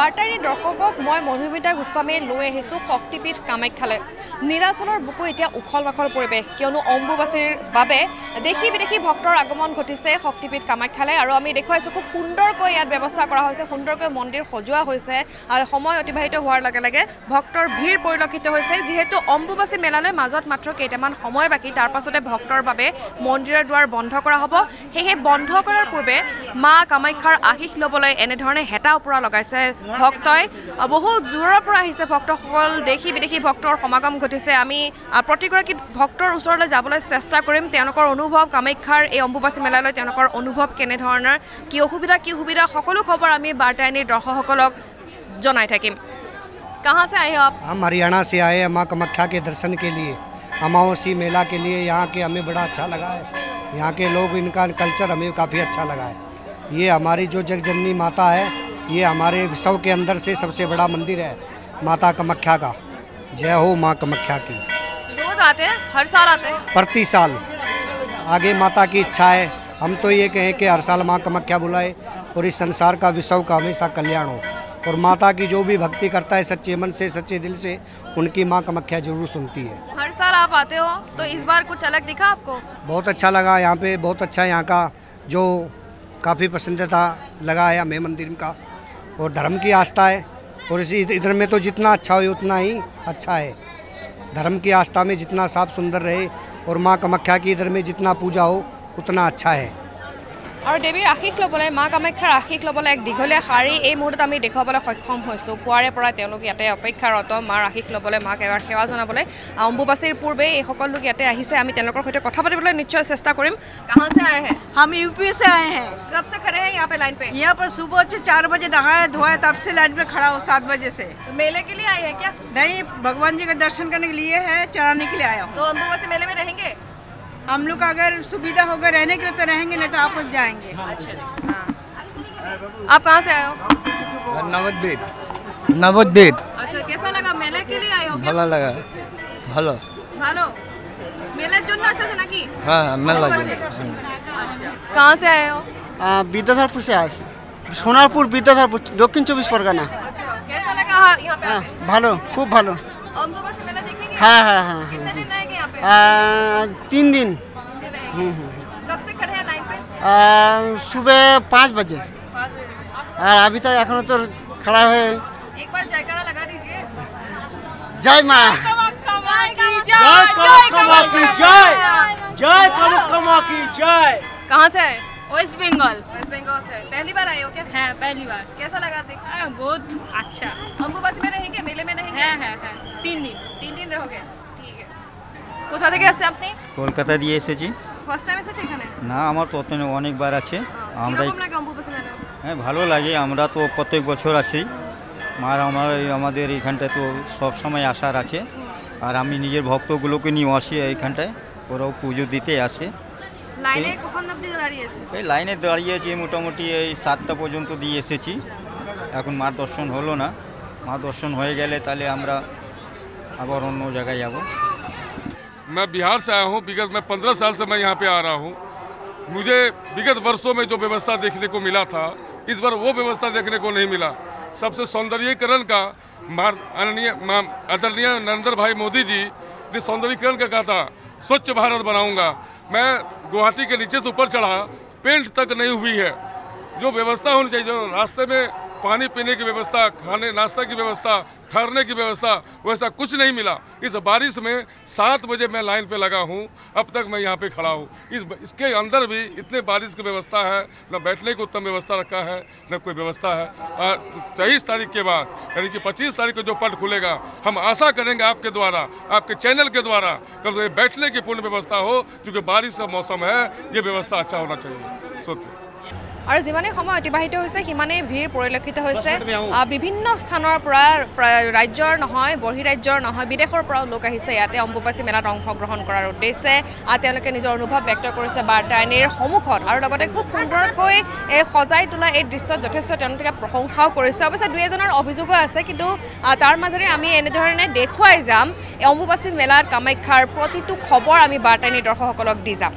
বাৰ্তাৰী দৰ্শকক মই মধুমিতা গোস্বামীয়ে লৈ আহিছোঁ শক্তিপীঠ কামাখ্যালৈ। নীলাচলৰ বুকু এতিয়া উখল মাখল পৰিৱেশ কিয়নো অম্বুবাচীৰ বাবে দেশী বিদেশী ভক্তৰ আগমন ঘটিছে শক্তিপীঠ কামাখ্যালৈ আৰু আমি দেখুৱাইছোঁ খুব সুন্দৰকৈ ইয়াত ব্যৱস্থা কৰা হৈছে সুন্দৰকৈ মন্দিৰ সজোৱা হৈছে সময় অতিবাহিত হোৱাৰ লগে লগে ভক্তৰ ভিৰ পৰিলক্ষিত হৈছে। যিহেতু অম্বুবাচী মেলালৈ মাজত মাত্ৰ কেইটামান সময় বাকী তাৰ পাছতে ভক্তৰ বাবে মন্দিৰৰ দুৱাৰ বন্ধ কৰা হ'ব। সেয়েহে বন্ধ কৰাৰ পূৰ্বে মা কামাখ্যাৰ আশীষ ল'বলৈ এনেধৰণে হেতা ওপৰা লগাইছে ভক্তই বহু দূৰৰ পৰা আহিছে ভক্তসকল দেশী বিদেশী ভক্তৰ সমাগম ঘটিছে আমি আহ, প্ৰতিগৰাকী ভক্তৰ ওচৰলৈ যাবলৈ চেষ্টা কৰিম তেওঁলোকৰ অনুভৱ কামাখ্যাৰ এই অম্বুবাচী মেলালৈ তেওঁলোকৰ অনুভৱ কেনেধৰণৰ কি অসুবিধা কি সুবিধা সকলো খবৰ আমি বাৰ্তায়নীৰ দৰ্শকসকলক জনাই থাকিম कहाँ से आए हो आप हम हरियाणा से आए हैं माँ कामाख्या के दर्शन के लिए अमावसी मेला के लिए यहाँ के हमें बड़ा अच्छा लगा है यहाँ के लोग इनका कल्चर हमें काफ़ी अच्छा लगा है ये हमारी जो जगजननी माता है ये हमारे विश्व के अंदर से सबसे बड़ा मंदिर है माता कामाख्या का। जय हो माँ कामाख्या की। रोज आते हैं? हर साल आते हैं? प्रति साल। आगे माता की इच्छा है। हम तो ये कहें कि हर साल माँ कामाख्या बुलाए और इस संसार का विश्व का हमेशा कल्याण हो। और माता की जो भी भक्ति करता है सच्चे मन से सच्चे दिल से उनकी माँ कामाख्या ज़रूर सुनती है। हर साल आप आते हो? तो इस बार कुछ अलग दिखा आपको? बहुत अच्छा लगा यहाँ पे बहुत अच्छा यहाँ का जो काफ़ी पसंदीदा लगा है हमें मंदिर का। और धर्म की आस्था है। और इसी इधर में तो जितना अच्छा हो, उतना ही अच्छा है। धर्म की आस्था में जितना साफ़ सुंदर रहे और माँ कमख्या की इधर में जितना पूजा हो, उतना अच्छा है। আৰু দেৱীৰ আশীষ ল'বলৈ মা কামাখ্যাৰ আশীষ ল'বলৈ এক দীঘলীয়া শাৰী এই মুহূৰ্তত আমি দেখুৱাবলৈ সক্ষম হৈছোঁ পুৱাৰে পৰা তেওঁলোক ইয়াতে অপেক্ষাৰত মাৰ আশীষ ল'বলৈ মাক এবাৰ সেৱা জনাবলৈ অম্বুবাচীৰ পূৰ্বে এই সকলো লোক ইয়াতে আহিছে আমি তেওঁলোকৰ সৈতে কথা পাতিবলৈ নিশ্চয় চেষ্টা কৰিম কাহাं से आए हैं हम यूपी से आए हैं कब से खड़े हैं यहाँ पे लाइन पे यहाँ पर सुबह से चार बजे नहाया धोया तब से लाइन पे खड़ा हो सात बजे से मेले के लिए आए हैं क्या नहीं भगवान जी का दर्शन करने के लिए है चढ़ाने के लिए आया हूँ तो अम्बुबासी मेले में रहेंगे हम लोग का अगर सुविधा होगा रहने के लिए तो रहेंगे नहीं तो आपस जाएंगे हाँ आप कहाँ से आए हो নবদ্বীপ নবদ্বীপ अच्छा कैसा लगा मेले के लिए आए हो क्या? ভালো লাগা ভালো ভালো মেলার জন্য এসেছে নাকি হ্যাঁ মেলা লাগে कहाँ से आए हो আহ, বিদ্যাধরপুর से আসি সোনারপুর বিদ্যাধরপুর দক্ষিণ চব্বিশ পরগনা कैसा लगा हाँ, यहाँ पे হ্যাঁ आके? ভালো খুব ভালো अम्बुबासी मेला देखेंगे হ্যাঁ হ্যাঁ হ্যাঁ तीन दिन। हम्म, हम्म, हम्म। कब से खड़े हैं लाइन पे? सुबह पाँच बजे। और अभी तक एखो तो खड़ा है। एक बार जयकारा लगा दीजिए। जय माँ। जय कमा की जय। जय कमा की जय। कहाँ से है वेस्ट बंगाल। वेस्ट बंगाल से पहली बार आए हो क्या? है पहली बार। कैसा लगा देखा? हाँ, बहुत अच्छा। अम्बुबासी में रहेंगे मेले में रहेंगे है, है, है। तीन दिन। तीन दिन रहोगे? কোথা থেকে আসছে আপনি? কলকাতা দিয়ে এসেছি। ফার্স্ট টাইম এসেছে এখানে? না আমার তো অনেকবার আছে। আমরা হ্যাঁ ভালো লাগে। আমরা তো প্রত্যেক বছর আসি। আর আমার এই আমাদের এইখানটায় তো সব সময় আসার আছে। আর আমি নিজের ভক্তগুলোকে নিয়ে আসি এইখানটায়। ওরাও পুজো দিতে আসে। এই লাইনে দাঁড়িয়েছি মোটামুটি এই সাতটা পর্যন্ত দিয়ে এসেছি। এখন মার দর্শন হলো না। মা দর্শন হয়ে গেলে তাহলে আমরা আবার অন্য জায়গায় যাব। मैं बिहार से आया हूँ विगत मैं पंद्रह साल से मैं यहाँ पे आ रहा हूँ। मुझे विगत वर्षों में जो व्यवस्था देखने को मिला था, इस बार वो व्यवस्था देखने को नहीं मिला। सबसे सौंदर्यीकरण का आदरणीय आदरणीय नरेंद्र भाई मोदी जी ने सौंदर्यीकरण का कहा था, स्वच्छ भारत बनाऊँगा। मैं गुवाहाटी के नीचे से ऊपर चढ़ा, पेंट तक नहीं हुई है। जो व्यवस्था होनी चाहिए, जो रास्ते में पानी पीने की व्यवस्था, खाने, नाश्ता की व्यवस्था ठहरने की व्यवस्था वैसा कुछ नहीं मिला। इस बारिश में सात बजे मैं लाइन पे लगा हूँ। अब तक मैं यहाँ पे खड़ा हूँ। इस इसके अंदर भी इतने बारिश की व्यवस्था है, न बैठने की उत्तम व्यवस्था रखा है, न कोई व्यवस्था है। तेईस तारीख के बाद, यानी कि पच्चीस तारीख को जो पट खुलेगा, हम आशा करेंगे आपके द्वारा, आपके चैनल के द्वारा, कम से बैठने की पूर्ण व्यवस्था हो चूँकि बारिश का मौसम है, ये व्यवस्था अच्छा होना चाहिए। सोते আৰু যিমানেই সময় অতিবাহিত হৈছে সিমানেই ভিৰ পৰিলক্ষিত হৈছে। বিভিন্ন স্থানৰ পৰা ৰাজ্যৰ নহয় বহিৰাজ্যৰ নহয় বিদেশৰ পৰাও লোক আহিছে। ইয়াতে অম্বুবাচী মেলাত অংশগ্ৰহণ কৰাৰ উদ্দেশ্যে তেওঁলোকে নিজৰ অনুভৱ ব্যক্ত কৰিছে বাৰ্তায়নীৰ সন্মুখত। আৰু লগতে খুব সুন্দৰকৈ এই সজাই তোলা এই দৃশ্যত যথেষ্ট তেওঁলোকে প্ৰশংসাও কৰিছে। অৱশ্যে দুই এজনৰ অভিযোগো আছে কিন্তু তাৰ মাজেৰে আমি এনেধৰণে দেখুৱাই যাম। এই অম্বুবাচী মেলাত কামাখ্যাৰ প্ৰতিটো খবৰ আমি বাৰ্তায়নী দৰ্শকসকলক দি যাম।